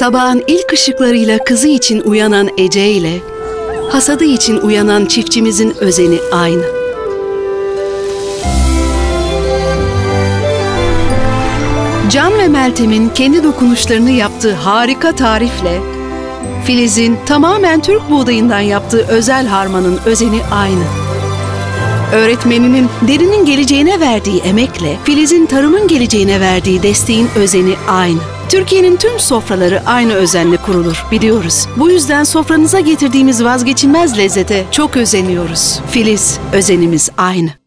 Sabahın ilk ışıklarıyla kızı için uyanan Ece ile hasadı için uyanan çiftçimizin özeni aynı. Can ve Meltem'in kendi dokunuşlarını yaptığı harika tarifle Filiz'in tamamen Türk buğdayından yaptığı özel harmanın özeni aynı. Öğretmeninin derinin geleceğine verdiği emekle Filiz'in tarımın geleceğine verdiği desteğin özeni aynı. Türkiye'nin tüm sofraları aynı özenle kurulur biliyoruz. Bu yüzden sofranıza getirdiğimiz vazgeçilmez lezzete çok özeniyoruz. Filiz, özenimiz aynı.